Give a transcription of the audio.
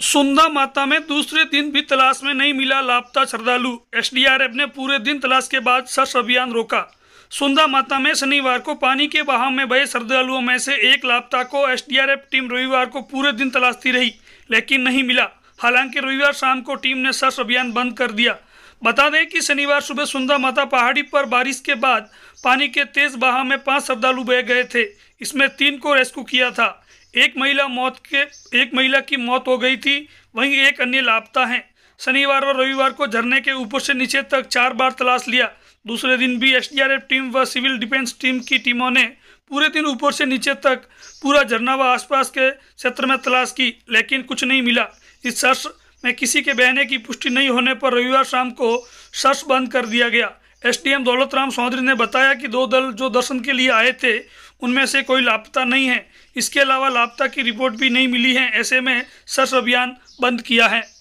Sunda माता में दूसरे दिन भी तलाश में नहीं मिला लापता श्रद्धालु। एसडीआरएफ ने पूरे दिन तलाश के बाद सर्च अभियान रोका। सुंदा माता में शनिवार को पानी के बहाव में बहे श्रद्धालुओं में से एक लापता को एसडीआरएफ टीम रविवार को पूरे दिन तलाशती रही, लेकिन नहीं मिला। हालाँकि रविवार शाम को टीम ने सर्च अभियान बंद कर दिया। बता दें कि शनिवार सुबह सुंदा माता पहाड़ी पर बारिश के बाद पानी के तेज बहाव में पाँच श्रद्धालु बह गए थे। इसमें तीन को रेस्क्यू किया था। एक महिला मौत के, एक महिला की मौत हो गई थी, वहीं एक अन्य लापता है। शनिवार और रविवार को झरने के ऊपर से नीचे तक चार बार तलाश लिया। दूसरे दिन भी एसडीआरएफ टीम व सिविल डिफेंस टीम की टीमों ने पूरे दिन ऊपर से नीचे तक पूरा झरना व आसपास के क्षेत्र में तलाश की, लेकिन कुछ नहीं मिला। इस सर्च में किसी के बहने की पुष्टि नहीं होने पर रविवार शाम को सर्च बंद कर दिया गया। एसडीएम दौलतराम चौधरी ने बताया कि दो दल जो दर्शन के लिए आए थे, उनमें से कोई लापता नहीं है। इसके अलावा लापता की रिपोर्ट भी नहीं मिली है, ऐसे में सर्च अभियान बंद किया है।